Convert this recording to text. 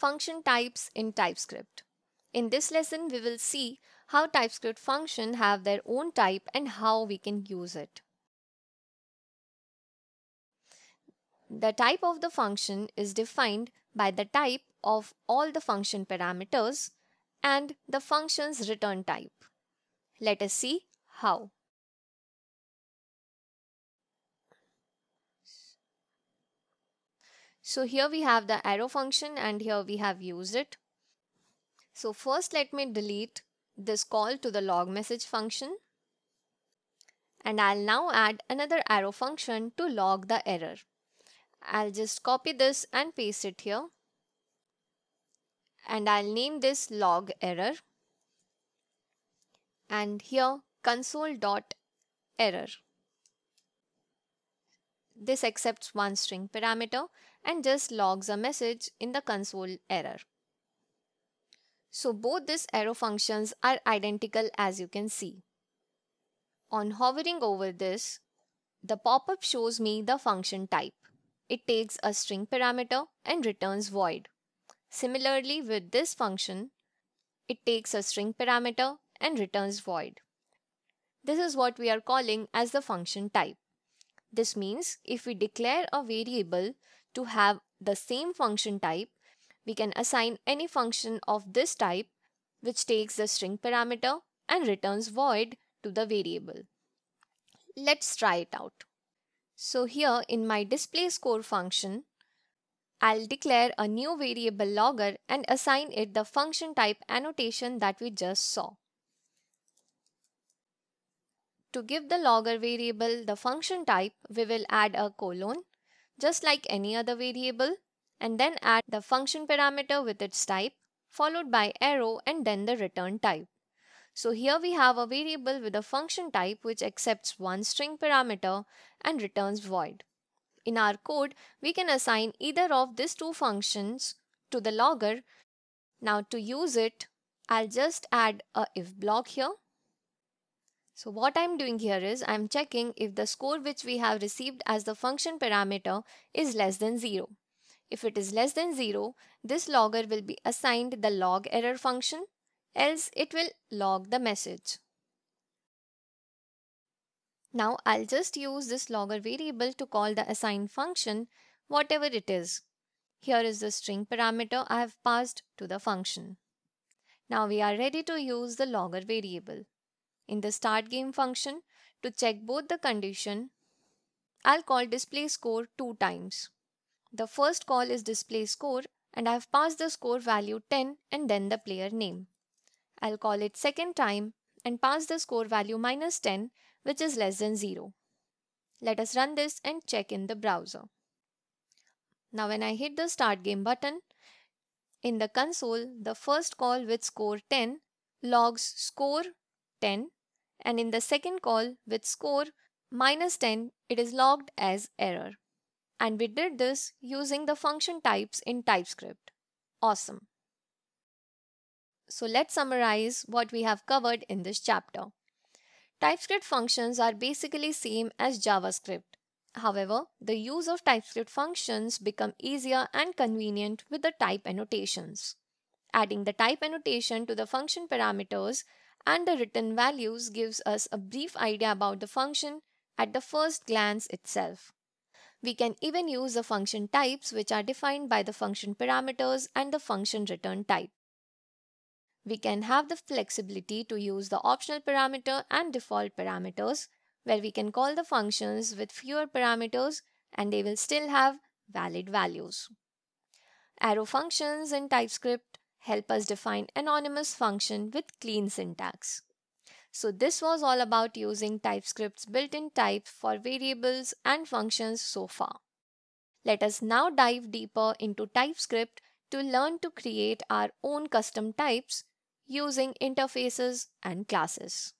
function types in TypeScript. In this lesson, we will see how TypeScript function have their own type and how we can use it. The type of the function is defined by the type of all the function parameters and the function's return type. Let us see how. So here we have the arrow function and here we have used it. So first let me delete this call to the log message function. And I'll now add another arrow function to log the error. I'll just copy this and paste it here. And I'll name this log error. And here console.error. This accepts one string parameter and just logs a message in the console error. So both these arrow functions are identical as you can see. On hovering over this, the pop-up shows me the function type. It takes a string parameter and returns void. Similarly with this function, it takes a string parameter and returns void. This is what we are calling as the function type. This means if we declare a variable to have the same function type, we can assign any function of this type which takes the string parameter and returns void to the variable. Let's try it out. So here in my display score function, I'll declare a new variable logger and assign it the function type annotation that we just saw. To give the logger variable the function type, we will add a colon just like any other variable and then add the function parameter with its type followed by arrow and then the return type. So here we have a variable with a function type which accepts one string parameter and returns void. In our code, we can assign either of these two functions to the logger. Now to use it, I'll just add a if block here so what I'm doing here is I'm checking if the score which we have received as the function parameter is less than 0. If it is less than 0, this logger will be assigned the log error function, else it will log the message. Now I'll just use this logger variable to call the assigned function, whatever it is. Here is the string parameter I have passed to the function. Now we are ready to use the logger variable in the start game function to check both the condition, I'll call display score two times. The first call is display score and I've passed the score value 10 and then the player name. I'll call it second time and pass the score value minus 10 which is less than 0. Let us run this and check in the browser. Now when I hit the start game button, in the console the first call with score 10 logs score 10 and in the second call with score minus 10 it is logged as error. And we did this using the function types in TypeScript. Awesome. So let's summarize what we have covered in this chapter. TypeScript functions are basically same as JavaScript. However, the use of TypeScript functions become easier and convenient with the type annotations. Adding the type annotation to the function parameters and the return values gives us a brief idea about the function at the first glance itself. We can even use the function types which are defined by the function parameters and the function return type. We can have the flexibility to use the optional parameter and default parameters where we can call the functions with fewer parameters and they will still have valid values. Arrow functions in TypeScript help us define anonymous function with clean syntax. So this was all about using TypeScript's built-in types for variables and functions so far. Let us now dive deeper into TypeScript to learn to create our own custom types using interfaces and classes.